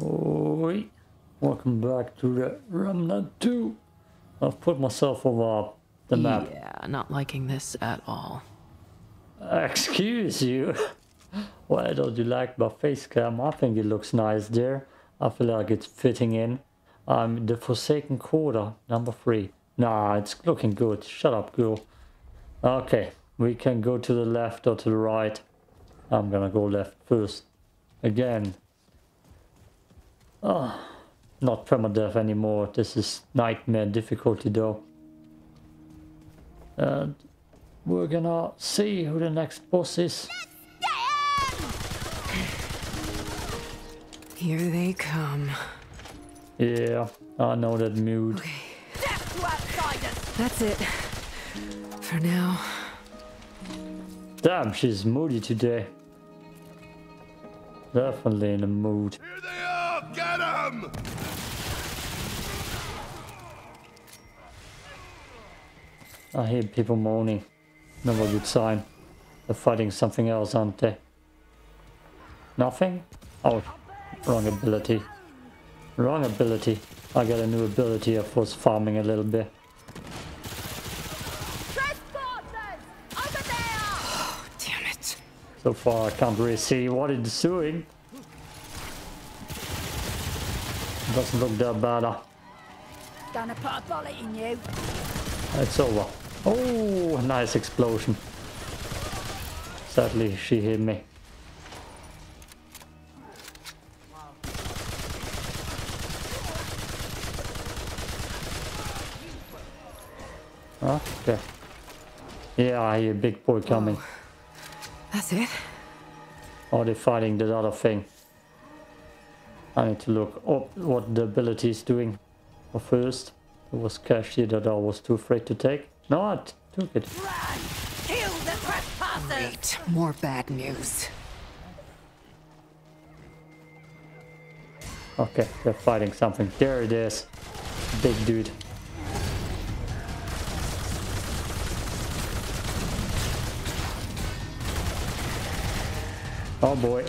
Oi. Welcome back to the Remnant 2. I've put myself over the map. Yeah, not liking this at all. Excuse you. Why don't you like my face cam? I think it looks nice there. I feel like it's fitting in. Um, the Forsaken Quarter, number three. Nah, it's looking good. Shut up, girl. Okay, we can go to the left or to the right. I'm gonna go left first. Again. Oh, not permadeath anymore. This is nightmare difficulty though. And we're gonna see who the next boss is. Here they come. Yeah, I know that mood. That's it. For now. Damn, she's moody today. Definitely in the mood. Here they are! Get 'em! I hear people moaning. Never a good sign. They're fighting something else, aren't they? Nothing? Oh, wrong ability. Wrong ability. I got a new ability. I was farming a little bit. Trespassers! Over there! Damn it. So far, I can't really see what it's doing. Doesn't look that bad. uh. Gonna put a bullet in you. It's over. Oh, nice explosion. Sadly, she hit me. Okay. Yeah, I hear big boy coming. That's it? Oh, they're fighting that other thing. I need to look up what the ability is doing. But first, it was cash here that I was too afraid to take. No, I took it. Run! Kill the trespassers! Great. More bad news. Okay, they're fighting something. There it is. Big dude. Oh boy.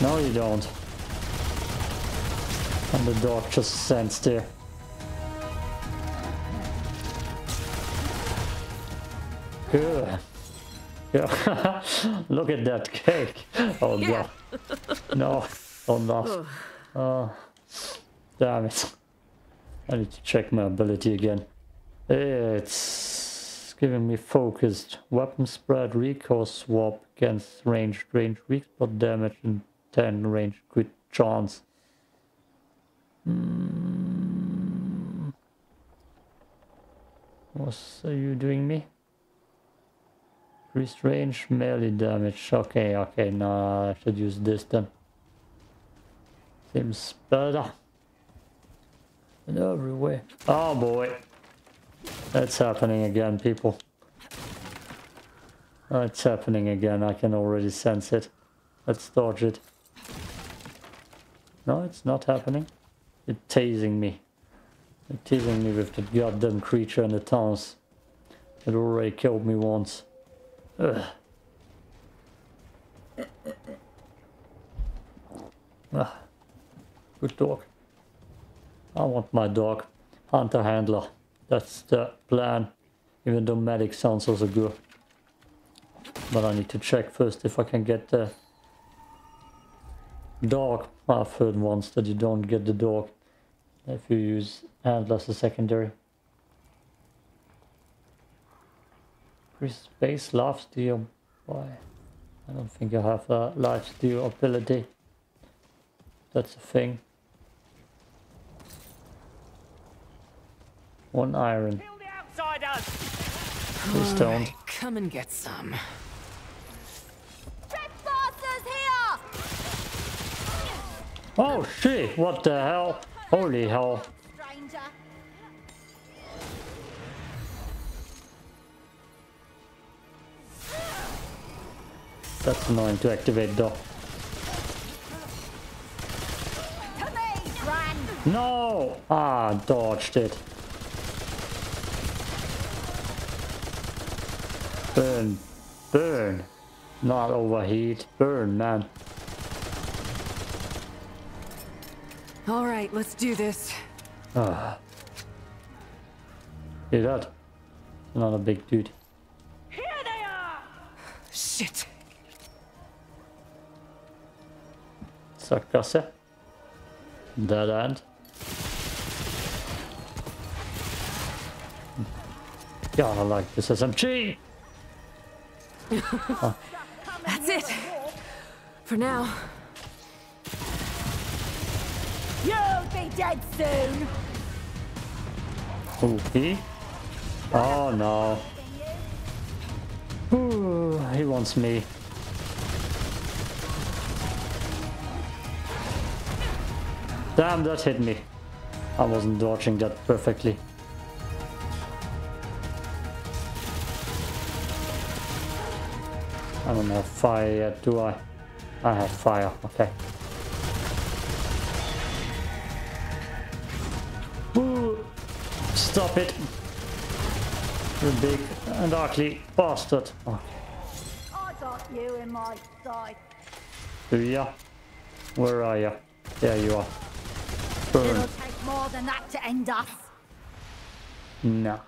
No, you don't. And the dog just stands there. Good. Yeah. Look at that cake. Oh Yeah. god. No. Oh no. Oh. Damn it. I need to check my ability again. It's giving me focused weapon spread, recoil swap against ranged, range, weak spot damage, and 10 range crit chance. Hmm. What are you doing me? Increased range, melee damage. Okay, okay, now I should use this then. Seems better. In every way. Oh boy. That's happening again, people. It's happening again. I can already sense it. Let's dodge it. No, it's not happening. It's tasing me. It's teasing me with that goddamn creature in the tunnels. It already killed me once. Ugh. Ah, good dog. I want my dog. Hunter handler. That's the plan. Even though medic sounds also good. But I need to check first if I can get the dog. I've heard once that you don't get the dog if you use handler as a secondary. Increase space, life steal. Why? I don't think I have a life steal ability. That's a thing. One iron. Kill the outsiders! Please don't. Alright, come and get some. Trespassers here! Oh shit, what the hell? Holy hell. That's annoying to activate though. No! Ah, dodged it. Burn. Burn. Not overheat. Burn, man. All right, let's do this. Ah. See that? Another big dude. Here they are! Shit. Sackgasse. Dead end. God, I like this SMG! That's it. For now. Dead soon! Ooh, he? Oh no. Ooh, he wants me. Damn, that hit me. I wasn't dodging that perfectly. I don't have fire yet, do I? I have fire, okay. Stop it. You big and ugly bastard. Okay. I got you in my sight. Do ya? Where are ya? There you are. Burn. It'll take more than that to end us. Nah.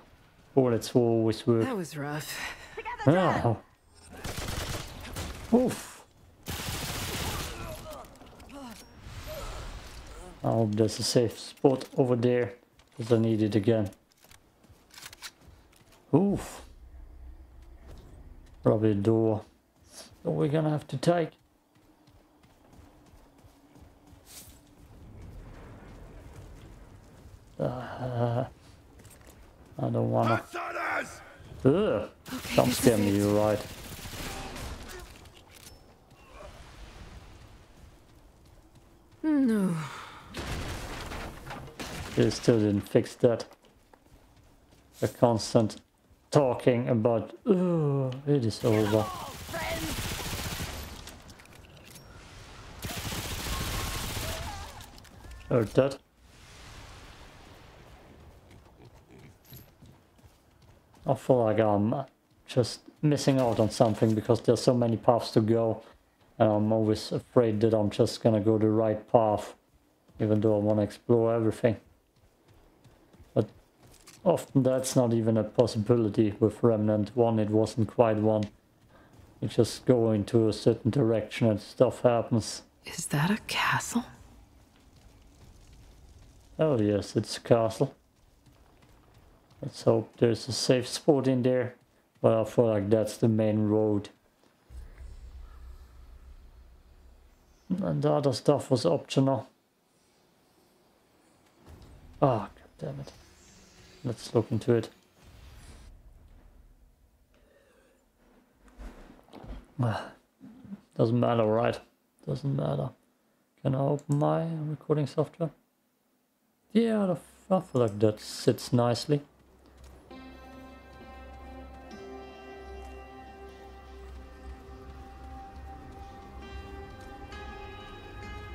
Bullets will always work. That was rough. Together, Oh. Oof. I hope there's a safe spot over there. Because I need it again. Oof. Probably a door. That we're gonna have to take. Uh, I don't wanna. Bastards! Ugh. Don't this scare is me, it. you're right. No. They still didn't fix that. A constant talking about, oh, it is over. Heard that? I feel like I'm just missing out on something because there's so many paths to go. And I'm always afraid that I'm just gonna go the right path, even though I want to explore everything. Often that's not even a possibility with Remnant 1, it wasn't quite one. You just go into a certain direction and stuff happens. Is that a castle? Oh yes, it's a castle. Let's hope there's a safe spot in there. But I feel like that's the main road. And the other stuff was optional. Ah, god damn it. Let's look into it. Doesn't matter, right? Doesn't matter. Can I open my recording software? Yeah, the feel that sits nicely.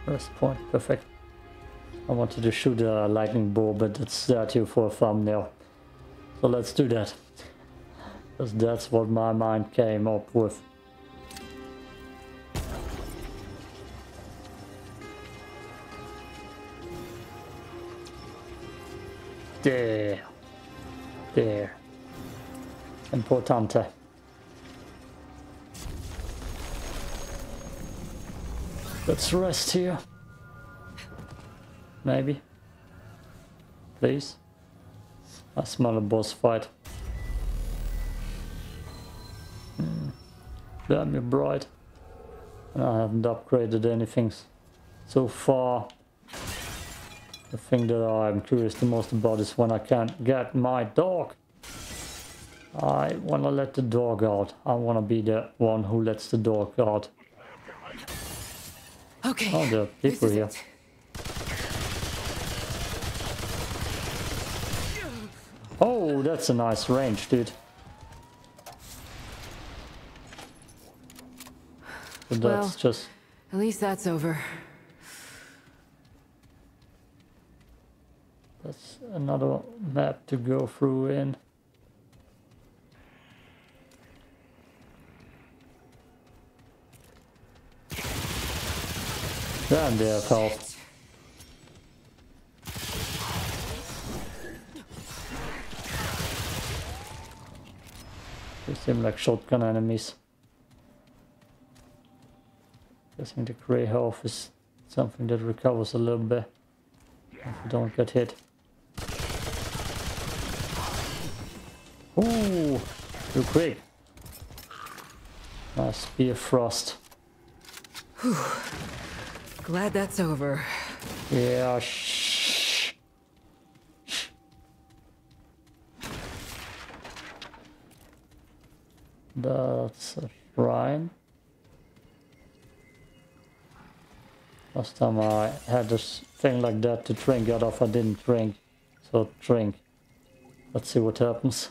Rest point, perfect. I wanted to shoot a lightning ball, but it's there too for a thumbnail. So let's do that. Because that's what my mind came up with. There. There. Importante. Let's rest here. Maybe. Please. I smell a boss fight. Hmm. Damn you bright. And I haven't upgraded anything so far. The thing that I'm curious the most about is when I can't get my dog. I wanna let the dog out. I wanna be the one who lets the dog out. Okay. Oh, there are people here. it. Oh, that's a nice range, dude. But that's well, just... At least that's over. That's another map to go through in. Damn, they have health. They seem like shotgun enemies. I think the grey health is something that recovers a little bit if you don't get hit. Ooh, too quick. Nice spear frost. Glad that's over. Yeah, That's a shrine. Last time I had this thing like that to drink out of, I didn't drink. So drink. Let's see what happens.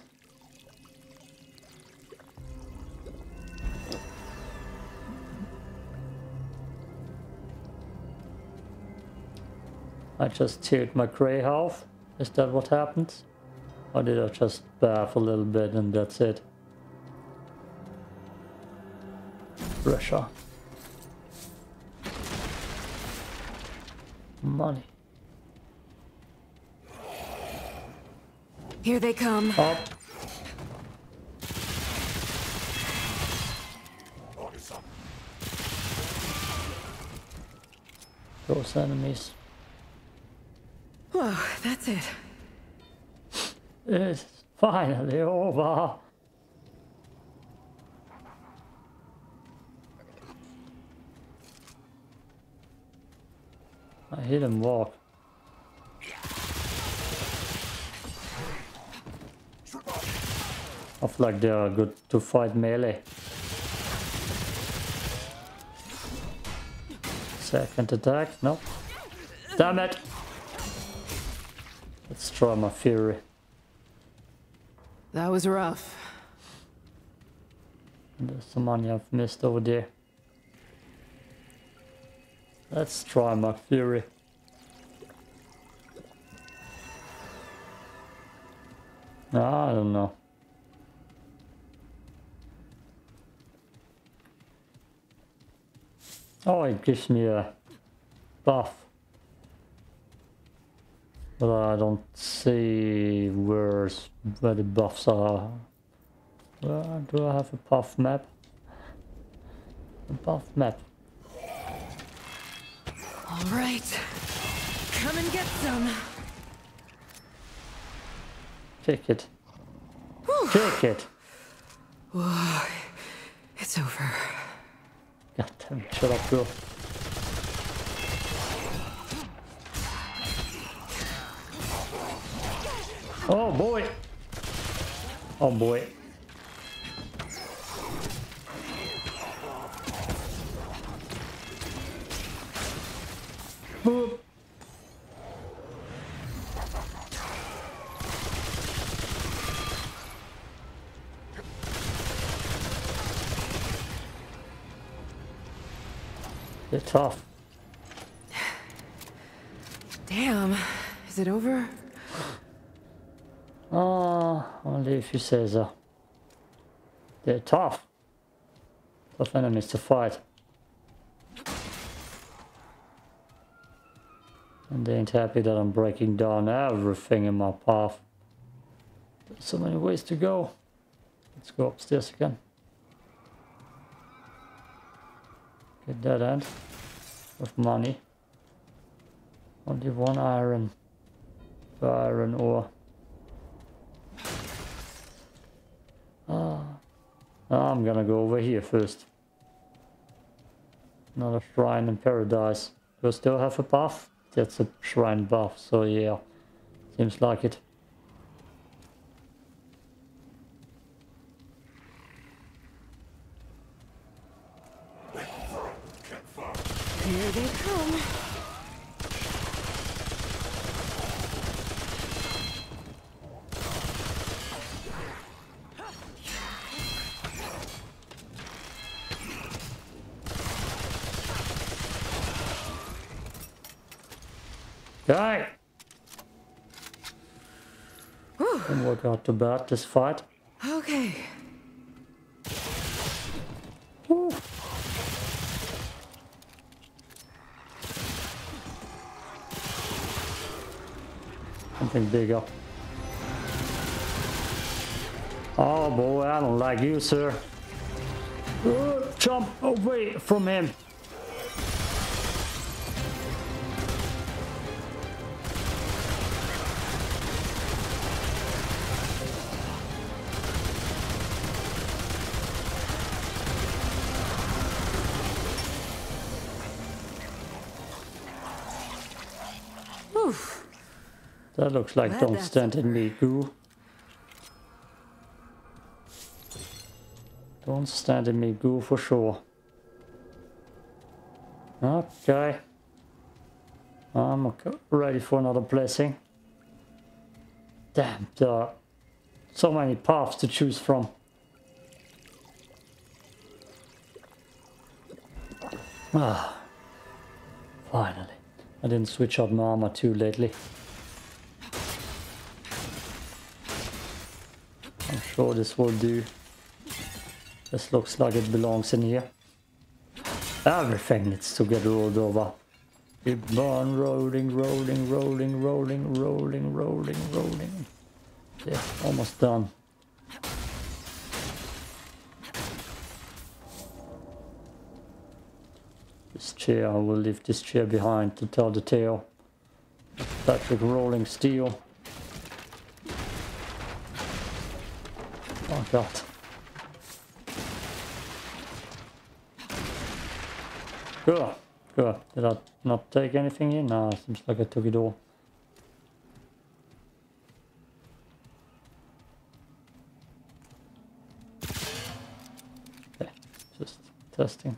I just tiered my grey health. Is that what happens? Or did I just bath a little bit and that's it? Pressure. Money. Here they come. Up. Those enemies. Oh, that's it. It's finally over. I hit him walk. I feel like they are good to fight melee. Second attack, no. Damn it! Let's try my fury. That was rough. There's some money I've missed over there. Let's try my fury. I don't know. Oh, it gives me a buff. But I don't see where's, where the buffs are. Do I have a buff map? A buff map. All right. Come and get some. Take it. Take it. It's over. God damn it, shut up, girl. Oh boy! Oh boy. Boop. They're tough. Damn. Is it over? Ah, oh, only if you say so. Uh, They're tough. Tough enemies to fight. And they ain't happy that I'm breaking down everything in my path. There's so many ways to go. Let's go upstairs again. Get that end with money. Only one iron. Iron ore. Ah. I'm gonna go over here first. Another shrine in paradise. Do I still have a buff? That's a shrine buff, so yeah. Seems like it. about this fight. Okay. Woo. Something bigger. Oh boy, I don't like you, sir. Uh, jump away from him. That looks like don't stand in me, goo. Don't stand in me, goo, for sure. Okay. I'm okay- ready for another blessing. Damn, there are so many paths to choose from. Ah, finally. I didn't switch out my armor too lately. I'm sure this will do. This looks like it belongs in here. Everything needs to get rolled over. Keep on rolling, rolling, rolling, rolling, rolling, rolling, rolling. Yeah, almost done. This chair, I will leave this chair behind to tell the tale. Patrick rolling steel. God. Good, good. Did I not take anything in? No, seems like I took it all. Okay, just testing.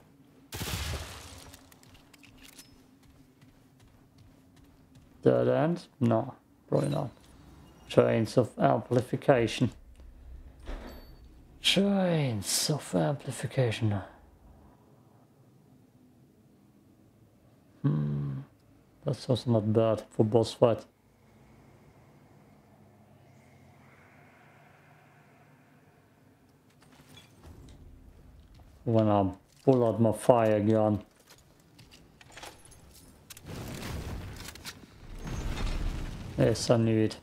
Dead end? No, probably not. Chains of amplification. Chains of amplification. Hmm. That's also not bad for boss fight. When I pull out my fire gun. Yes, I knew it.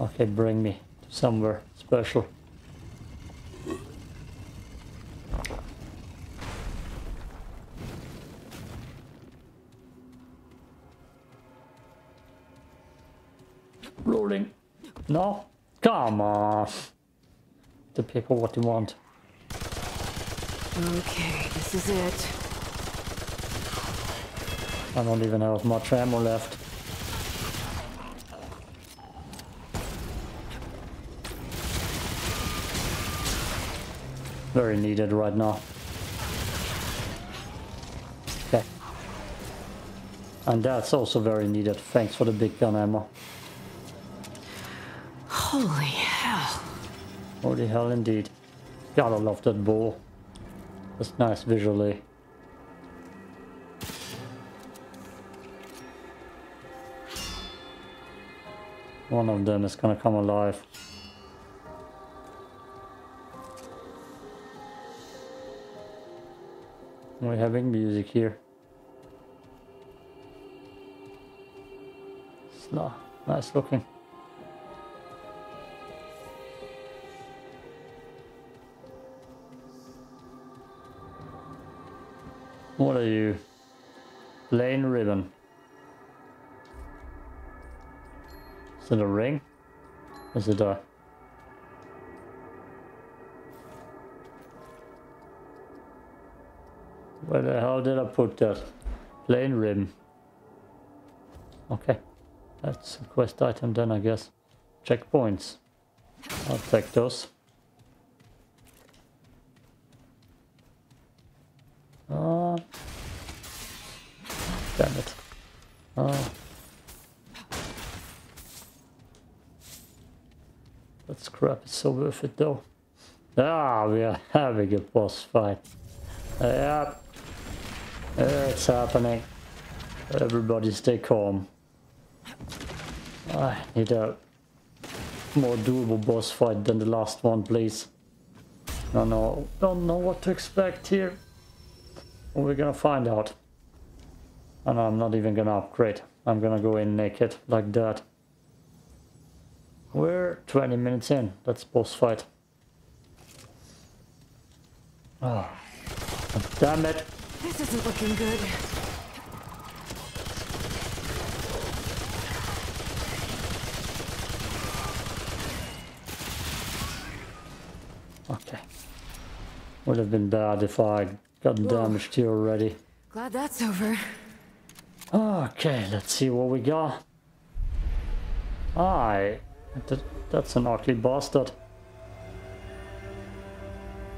Okay, bring me to somewhere special. Rolling. No? Come on. The people what you want. Okay, this is it. I don't even have much ammo left. Very needed right now. Okay. And that's also very needed. Thanks for the big gun ammo. Holy hell. Holy hell indeed. Gotta love that ball. That's nice visually. One of them is gonna come alive. We're having music here. It's not nice looking. What are you? Plain ribbon. Is it a ring? Is it a... Where the hell did I put that? Plain ribbon. Okay. That's a quest item then, I guess. Checkpoints. I'll take those. Is so worth it though. Ah, we are having a boss fight. Yep. It's happening. Everybody stay calm. I need a more doable boss fight than the last one, please. No, no, don't know what to expect here. We're gonna find out. And I'm not even gonna upgrade. I'm gonna go in naked like that. We're 20 minutes in. That's boss fight. Oh, damn it. This isn't looking good. Okay. Would have been bad if I got damaged here already. Glad that's over. Okay, let's see what we got. Aye, that, that's an ugly bastard.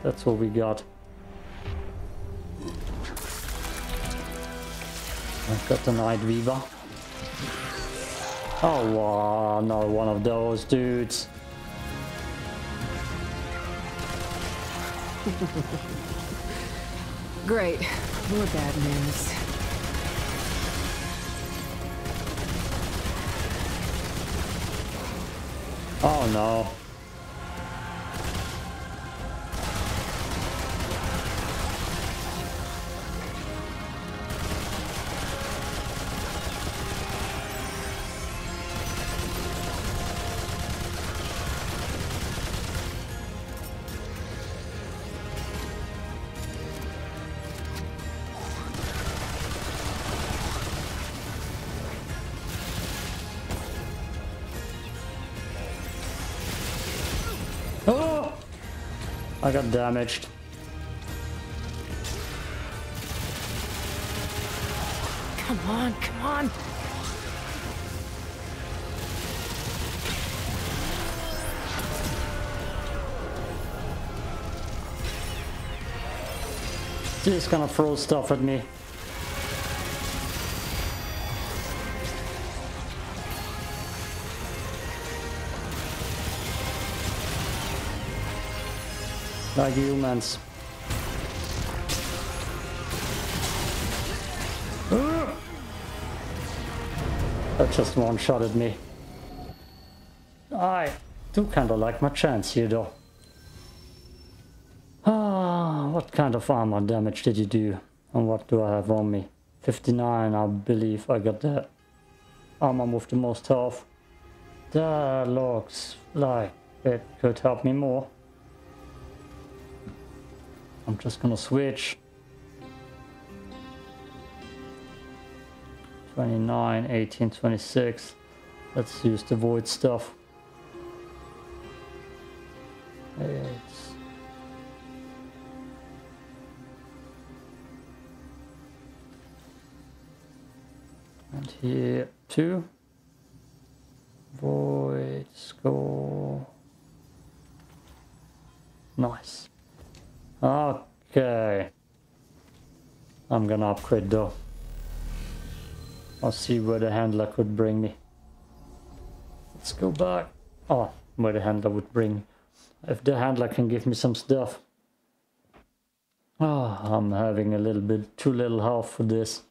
That's what we got. I've got the Night Weaver. Oh, wow, another one of those dudes. Great. More bad news. Oh no. I got damaged. Come on, come on. He's gonna throw stuff at me. Like humans. That just one-shotted me. I do kinda like my chance here though. Ah, what kind of armor damage did you do? And what do I have on me? 59, I believe I got the armor with the most health. That looks like it could help me more. I'm just gonna switch. 29, 18, 26. Let's use the void stuff. It's and here too. Void skull. Nice. Okay. I'm gonna upgrade though. I'll see where the handler could bring me. Let's go back. Oh, where the handler would bring. If the handler can give me some stuff. Oh, I'm having a little bit too little health for this.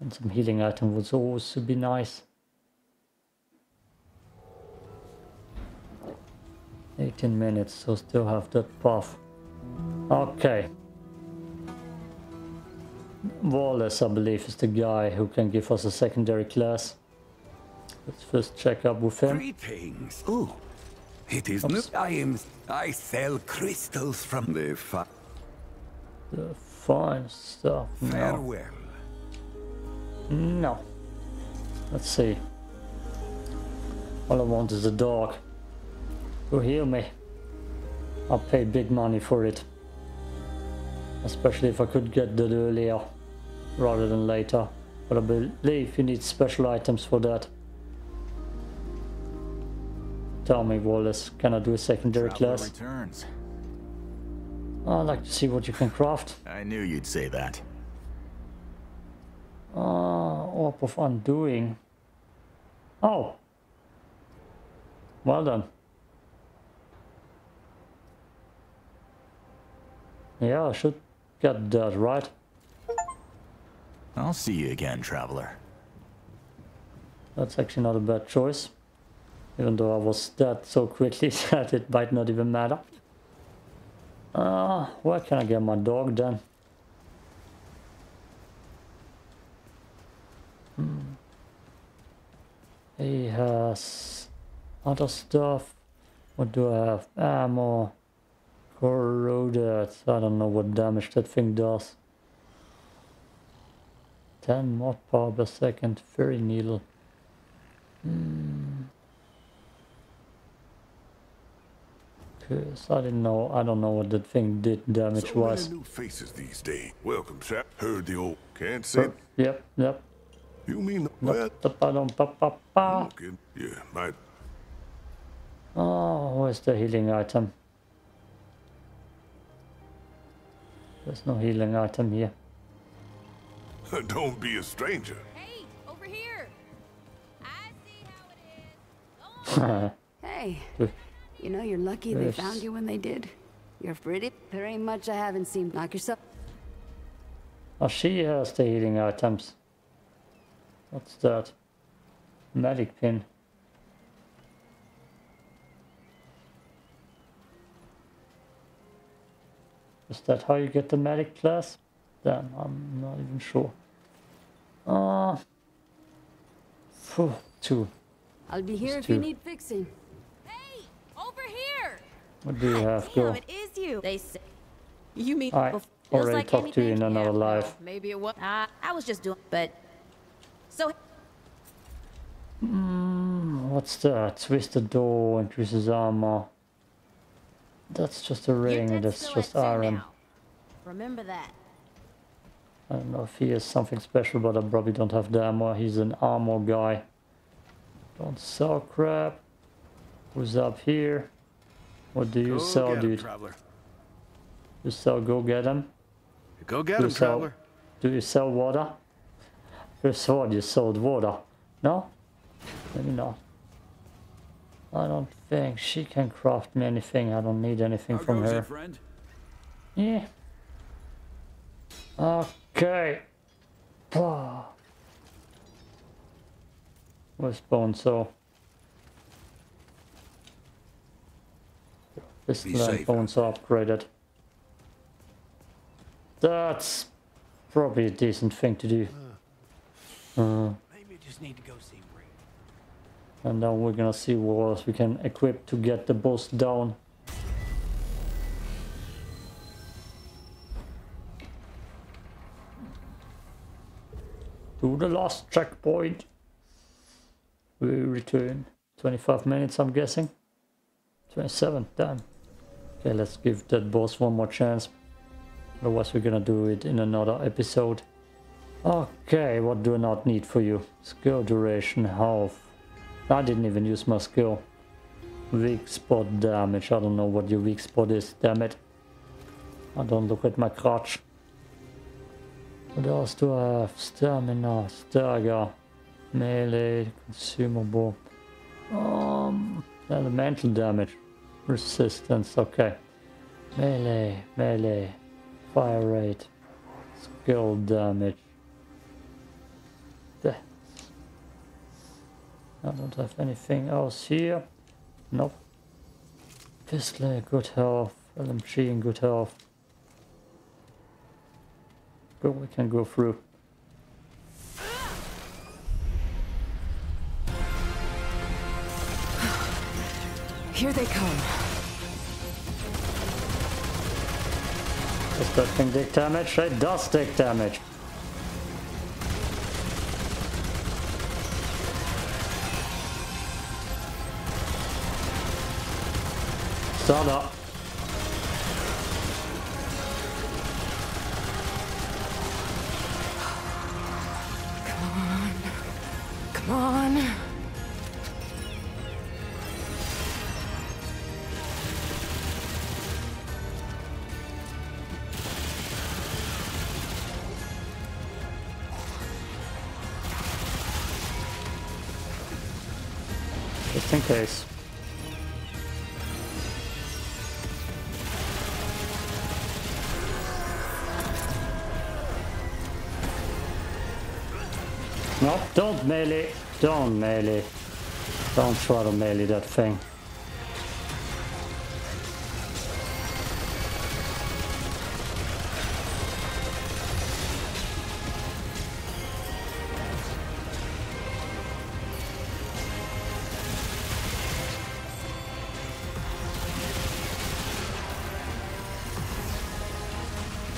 And some healing item would also be nice. 18 minutes, so still have that buff. Okay. Wallace, I believe, is the guy who can give us a secondary class. Let's first check up with him. Greetings. Oh, it is no. I am. I sell crystals from the fa- The fine stuff. No. farewell. No. Let's see. All I want is a dog. To heal me. I'll pay big money for it. Especially if I could get that earlier rather than later. But I believe you need special items for that. Tell me, Wallace, can I do a secondary Traveler class? returns. I'd like to see what you can craft. I knew you'd say that. Ah, Orb of Undoing. Oh. Well done. Yeah, I should get that right. I'll see you again, traveler. That's actually not a bad choice. Even though I was dead so quickly that it might not even matter. Ah, where can I get my dog then? Hmm. He has other stuff. What do I have? Ammo. Corroded. I don't know what damage that thing does. 10 mod power per second. Very needle. Hmm. Cause I didn't know. I don't know what that thing did damage So wise. new faces these days. Welcome, chap. Heard the old. Can't say. Yep, yep. You mean the what? Nope. Yeah, might. Oh, where's the healing item? There's no healing item here. Don't be a stranger. Hey, over here. I see how it is. Hey, you know you're lucky they found you when they did. You're pretty. There ain't much I haven't seen. Knock yourself. oh, she uh, has the healing items. What's that? Medic pin. Is that how you get the medic class? Damn, I'm not even sure. Uh, phew, two. I'll be here Just if you need fixing. Hey, over here. What do you have, Damn, girl? it is you. They say. You mean I bef- already talked to you in another Yeah, life. well, maybe it was. Uh, I was just doing, but. So What's that? Twisted door, increases armor. That's just a ring, dead that's just iron. now. Remember that. I don't know if he is something special, but I probably don't have the armor. He's an armor guy. Don't sell crap. Who's up here? What do you sell, dude? traveler. You sell go get him? Go get You him, sell, traveler. do you sell water? You thought you sold water. No? Maybe not. I don't think she can craft me anything. I don't need anything How from her. it, friend? Yeah. Okay. Bah. Where's Bonesaw? This Be safe. Bonesaw upgraded. That's probably a decent thing to do. Uh, Maybe just need to go see. And then we're gonna see what else we can equip to get the boss down. To the last checkpoint. We return. 25 minutes, I'm guessing. 27, damn. Okay, let's give that boss one more chance. Otherwise, we're gonna do it in another episode. Okay, what do I not need for you? Skill duration, health. I didn't even use my skill. Weak spot damage. I don't know what your weak spot is, damn it. I don't look at my crotch. What else do I have? Stamina, stagger, melee, consumable. Um, elemental damage, resistance, okay. Melee, melee, fire rate, skill damage. I don't have anything else here. Nope. Pistol, good health. LMG in good health. Go, we can go through. Here they come. Does that thing take damage? It does take damage. Start up. Come on. Just in case. Don't melee. Don't melee. Don't try to melee that thing.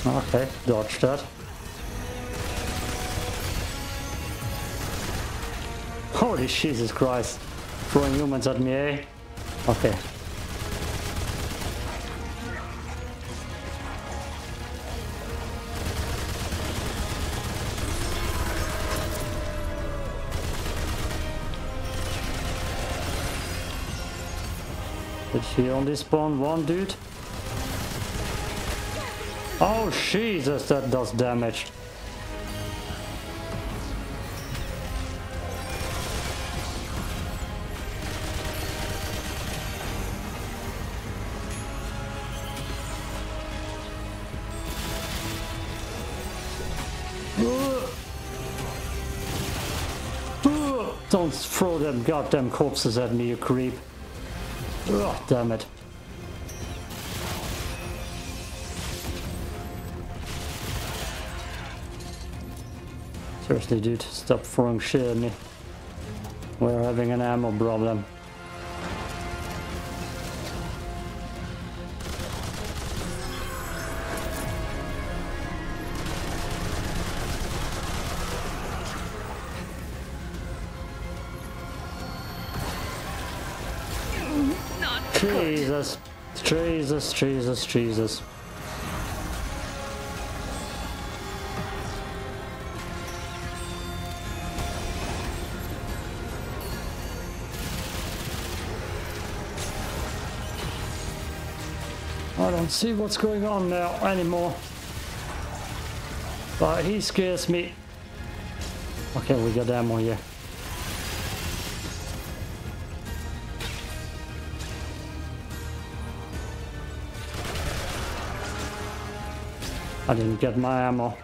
Okay, dodge that. Jesus Christ. Throwing humans at me, eh? Okay. Did she only spawn one dude? Oh Jesus, that does damage. Goddamn corpses at me, you creep. Ugh, damn it. Seriously, dude, stop throwing shit at me. We're having an ammo problem. Jesus, Jesus. I don't see what's going on now anymore. But he scares me. Okay, we got ammo here. I didn't get my ammo.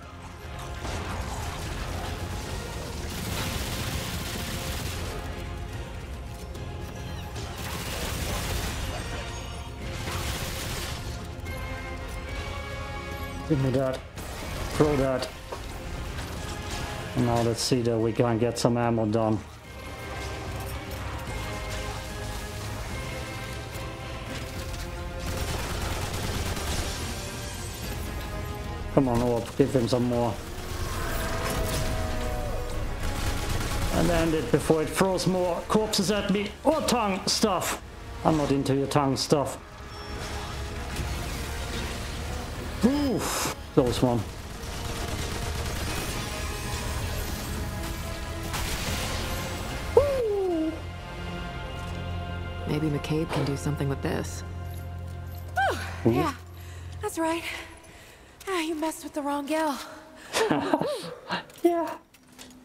Give me that. Throw that. Now let's see that we can get some ammo done. Come on, Orb, give him some more. And end it before it throws more corpses at me. Or tongue stuff. I'm not into your tongue stuff. Oof, close one. Maybe McCabe can do something with this. Oh, yeah, that's right. Ah, you messed with the wrong gal. Yeah,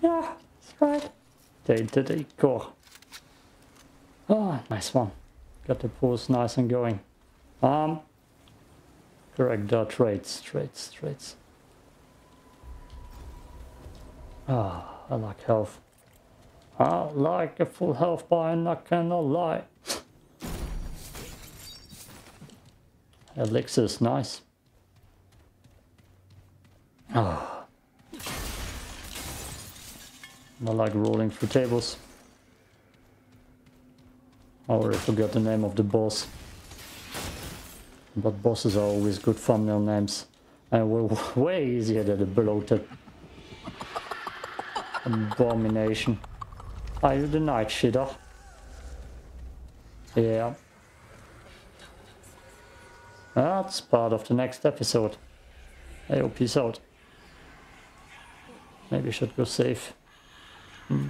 yeah, that's right. They did a core. Oh, nice one. Got the pulse nice and going. Um, correct the traits, traits, traits. Ah, I like health. I like a full health bar and I cannot lie. Elixir is nice. Ah. I like rolling through tables. I already forgot the name of the boss. But bosses are always good thumbnail names. And were way easier than the bloated abomination. Are you the night shitter? Yeah. That's part of the next episode. Hey, oh, peace out. Maybe I should go safe. Hmm.